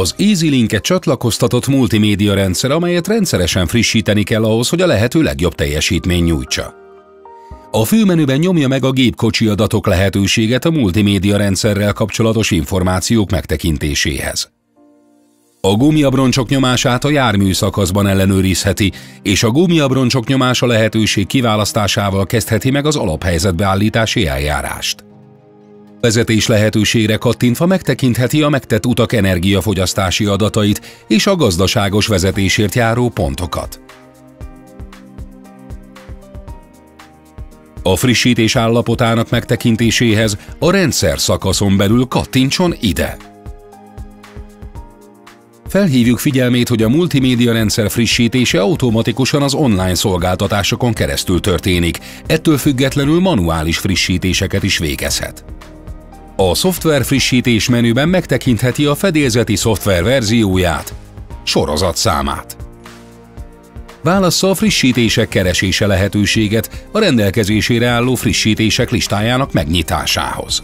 Az EasyLink egy csatlakoztatott multimédia rendszer, amelyet rendszeresen frissíteni kell ahhoz, hogy a lehető legjobb teljesítmény nyújtsa. A főmenüben nyomja meg a gépkocsi adatok lehetőséget a multimédia rendszerrel kapcsolatos információk megtekintéséhez. A gumiabroncsok nyomását a jármű szakaszban ellenőrizheti, és a gumiabroncsok nyomása lehetőség kiválasztásával kezdheti meg az alaphelyzetbeállítási eljárást. Vezetés lehetőségre kattintva megtekintheti a megtett utak energiafogyasztási adatait és a gazdaságos vezetésért járó pontokat. A frissítés állapotának megtekintéséhez a rendszer szakaszon belül kattintson ide. Felhívjuk figyelmét, hogy a multimédia rendszer frissítése automatikusan az online szolgáltatásokon keresztül történik, ettől függetlenül manuális frissítéseket is végezhet. A szoftver frissítés menüben megtekintheti a fedélzeti szoftver verzióját, sorozatszámát. Válassza a frissítések keresése lehetőséget a rendelkezésére álló frissítések listájának megnyitásához.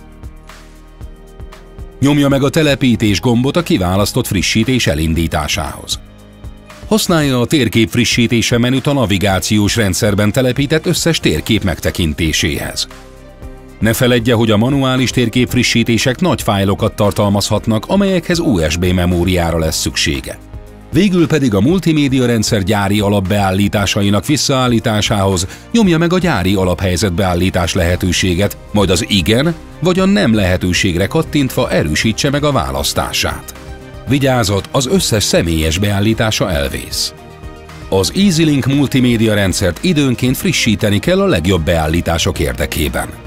Nyomja meg a telepítés gombot a kiválasztott frissítés elindításához. Használja a térkép frissítése menüt a navigációs rendszerben telepített összes térkép megtekintéséhez. Ne feledje, hogy a manuális térkép frissítések nagy fájlokat tartalmazhatnak, amelyekhez USB memóriára lesz szüksége. Végül pedig a multimédia rendszer gyári alapbeállításainak visszaállításához nyomja meg a gyári alaphelyzetbeállítás lehetőséget, majd az igen vagy a nem lehetőségre kattintva erősítse meg a választását. Vigyázat, az összes személyes beállítása elvész. Az EasyLink multimédia rendszert időnként frissíteni kell a legjobb beállítások érdekében.